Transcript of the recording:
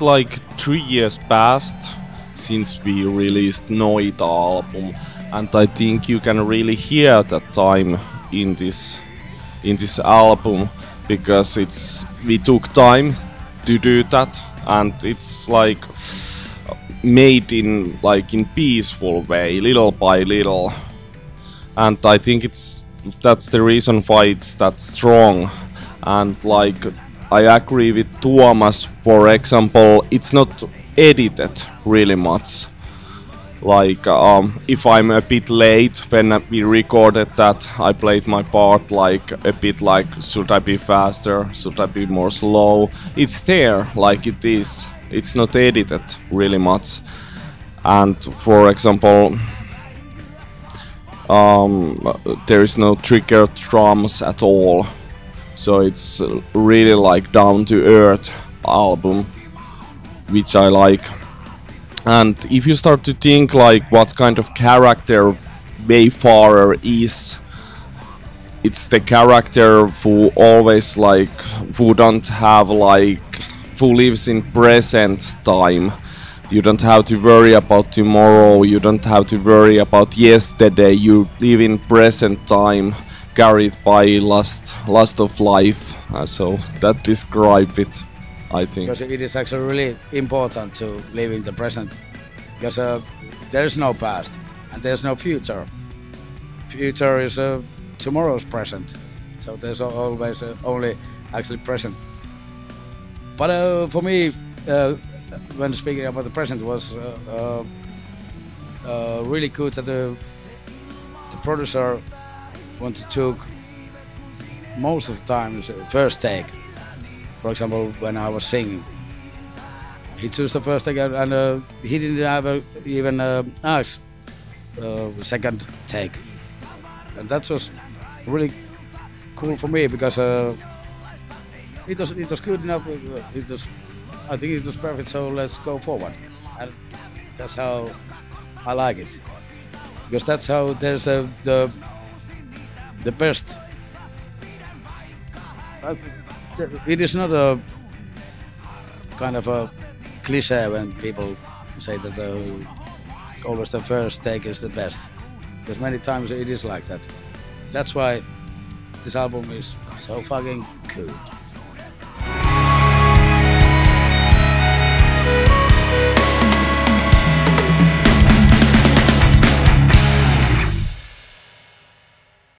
like three years past since we released Noita album, and I think you can really hear that time in this in this album because it's we took time to do that, and it's like made in like in peaceful way, little by little, and I think it's that's the reason why it's that strong, and like I agree with Tuomas. For example, it's not edited really much. Like um, if I'm a bit late when we recorded that, I played my part like a bit like should I be faster, should I be more slow? It's there like it is. It's not edited really much. And for example, um, there is no trigger drums at all so it's really like down to earth album which I like. And if you start to think like what kind of character Wayfarer is it's the character who always like who don't have like who lives in present time. You don't have to worry about tomorrow. You don't have to worry about yesterday. You live in present time carried by lust lust of life uh, so that describe it i think. Because it is actually really important to live in the present. Because uh, there is no past and there's no future. Future is uh, tomorrow's present. So there's always uh, only actually present. But uh, for me uh, when speaking about the present was really good that the, the producer want to took most of the time first take. For example, when I was singing, he chose the first take and uh, he didn't have even uh, ask uh, second take, and that was really cool for me because uh, it was it was good enough. Uh, it was, I think it was perfect. So let's go forward, and that's how I like it because that's how there's a the the best. Uh, it is not a kind of a cliche when people say that the, always the first take is the best. Because many times it is like that. That's why this album is so fucking cool.